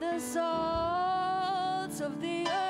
the salt of the earth.